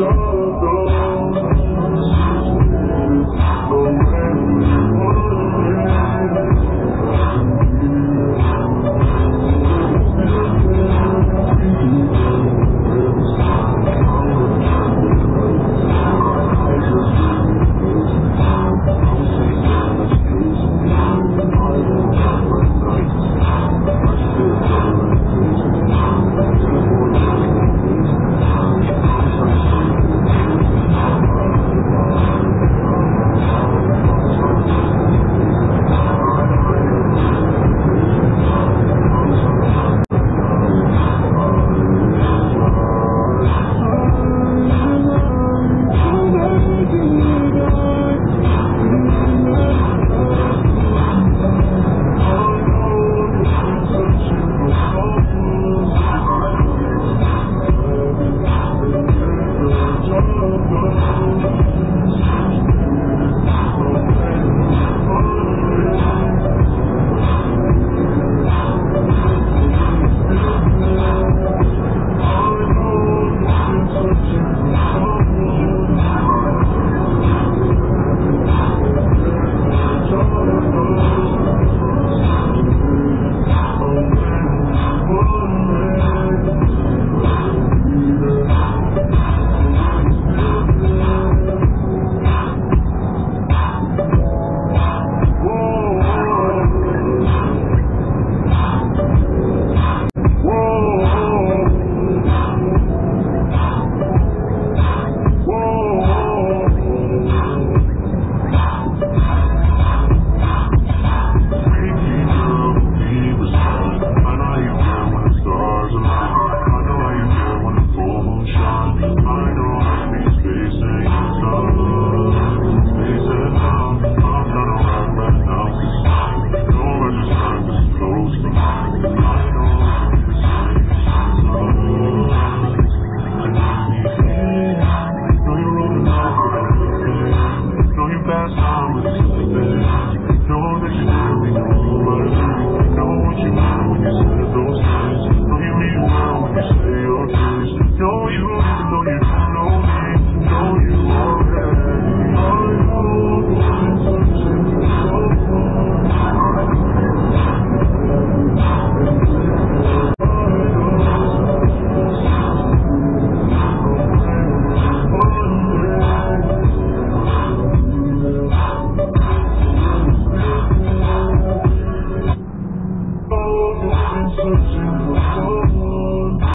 So.